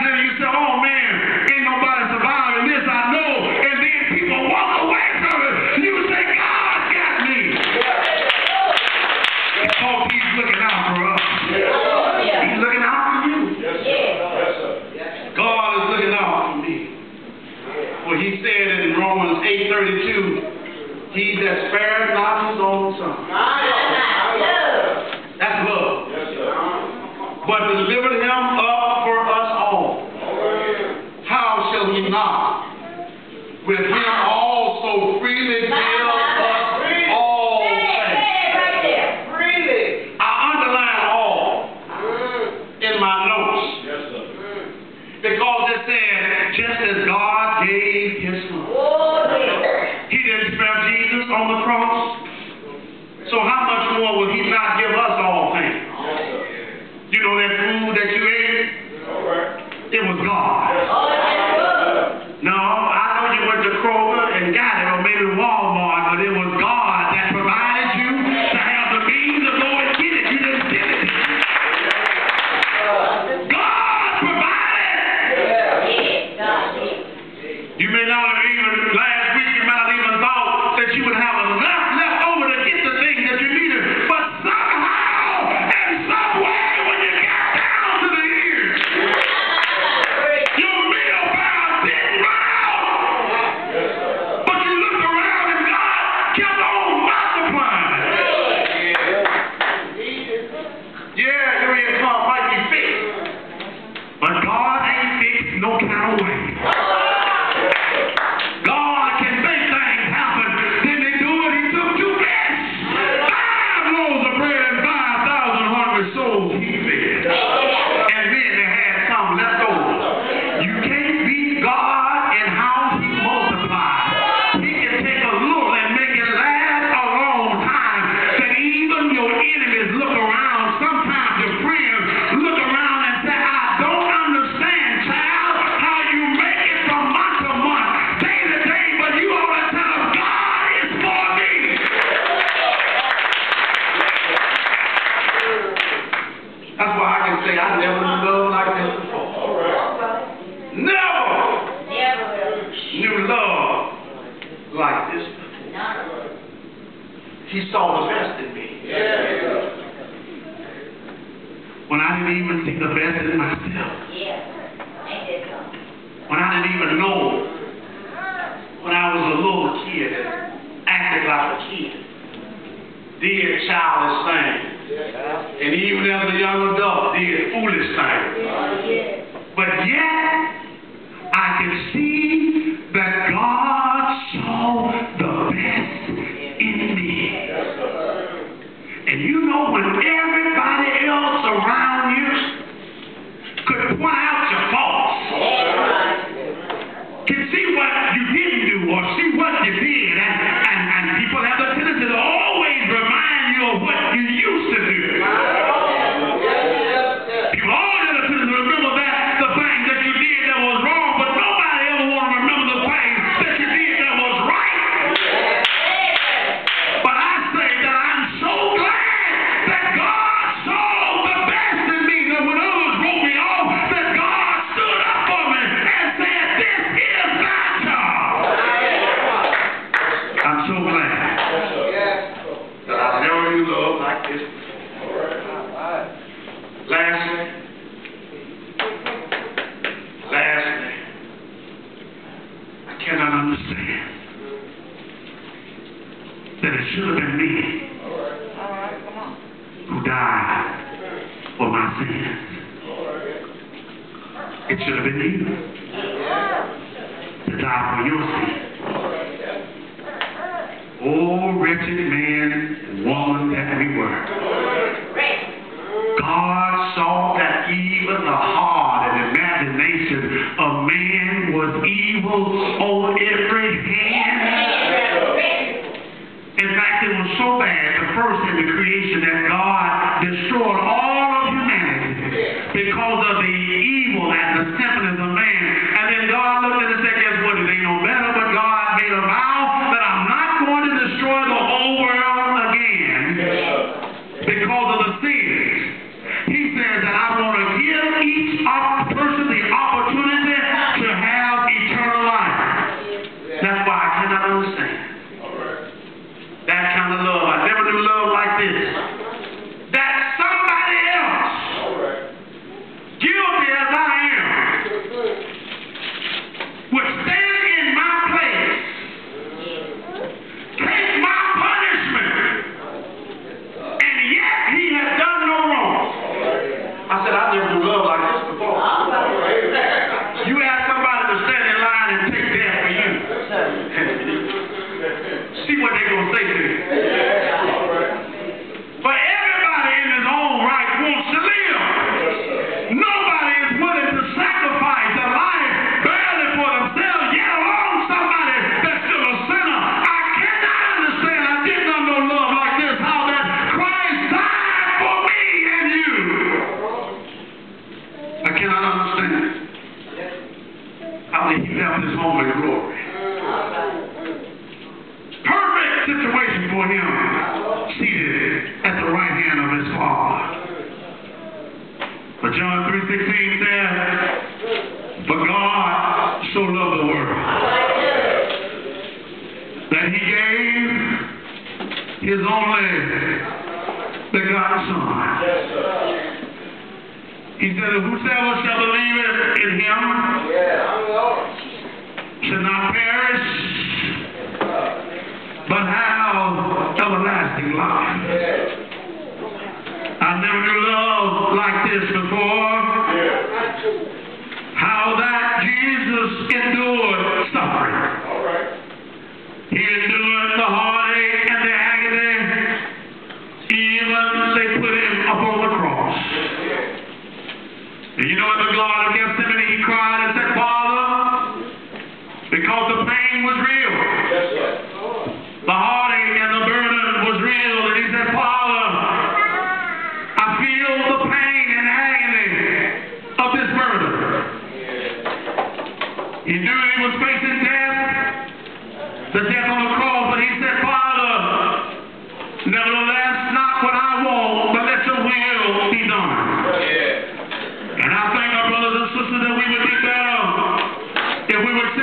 And then you say, oh, Not. When he also freely so freely God. Come on. when I didn't even see the best in myself. When I didn't even know. When I was a little kid acted like a kid. Did childish things. And even as a young adult, did foolish things. But yet, now you see, sake. Oh, wretched man. irmão. He said, Whosoever shall believe in him shall not perish, but have everlasting life. I never knew love like this before. How that Jesus endured suffering. He endured the hard You know what the Lord of Gethsemane cried we would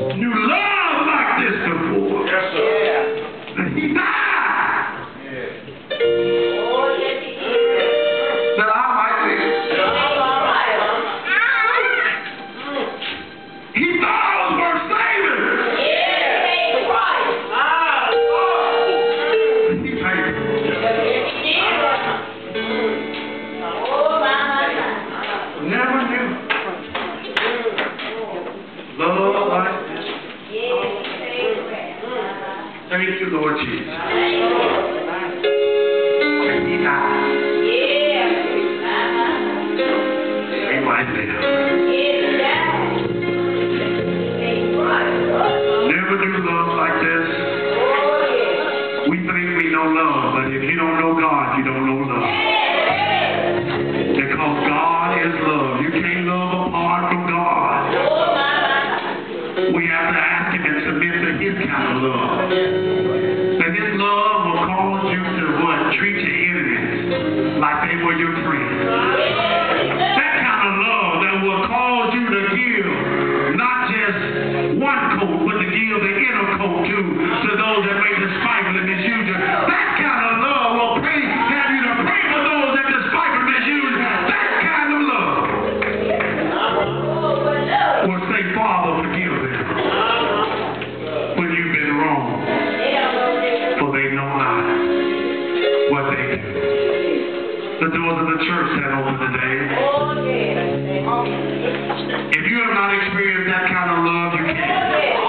knew love you, Lord Jesus. Died. He might live. Never knew love like this. We think we know love, but if you don't know God, you don't know love. Because God is love. You can't love apart from God. We have to ask Him and submit to His kind of love. Treat your enemies like they were your friends. The doors of the church have opened today. Oh, if you have not experienced that kind of love, you can't.